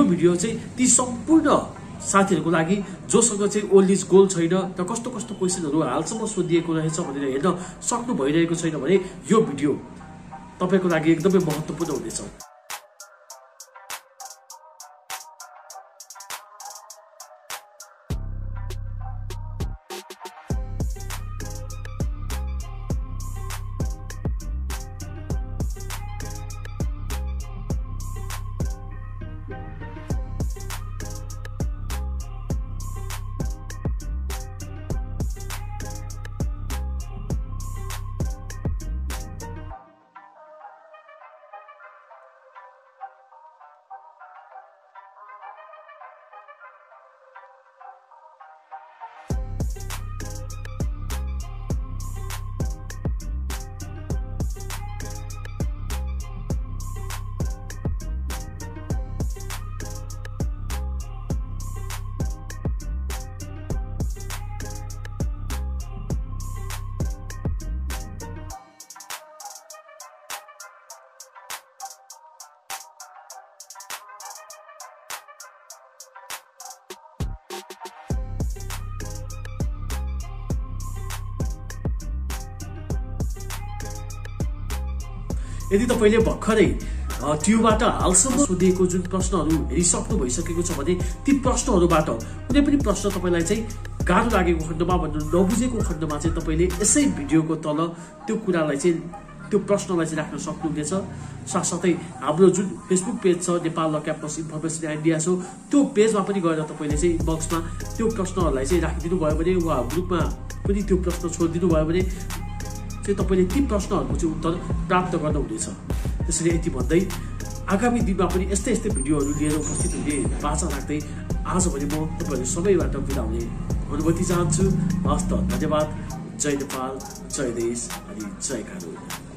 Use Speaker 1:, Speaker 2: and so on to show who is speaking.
Speaker 1: यो भिडियो चाहिँ ती सम्पूर्ण साथीहरूको लागि जोसँग चाहिँ ओल्ड इज गोल छैन र कस्तो कस्तो क्वेसनहरू हालसम्म सोधिएको रहेछ भनेर हेर्न सक्नु भइरहेको छैन भने यो भिडियो तपाईँको लागि एकदमै महत्त्वपूर्ण हुनेछ। यदि तपाईँले भर्खरै अ, ट्युबाट हालसम्म सोधिएको जुन प्रश्नहरू हेरिसक्नु भइसकेको छ भने ती प्रश्नहरूबाट कुनै पनि प्रश्न तपाईँलाई चाहिँ गाह्रो लागेको खण्डमा भन्नु नबुझेको खण्डमा चाहिँ तपाईँले यसै भिडियोको तल त्यो कुरालाई चाहिँ त्यो प्रश्नलाई चाहिँ राख्न सक्नुहुनेछ। साथसाथै हाम्रो जुन फेसबुक पेज छ नेपाल क्याम्पस इन्फर्मेसन इन्डिया सो त्यो पेजमा पनि गएर तपाईँले चाहिँ इनबक्समा त्यो प्रश्नहरूलाई चाहिँ राखिदिनु भयो भने वा ग्रुपमा पनि त्यो प्रश्न छोडिदिनु भयो भने चाहिँ तपाईँले ती प्रश्नहरूको चाहिँ उत्तर प्राप्त गर्नुहुनेछ त्यसैले यति भन्दै आगामी दिनमा पनि यस्तै यस्तै भिडियोहरू लिएर उपस्थित हुने बाचा राख्दै आज भने म तपाईँहरू सबैबाट बिदा हुने अनुमति चाहन्छु। हस्त धन्यवाद। जय नेपाल जय देश अनि जय कानुन।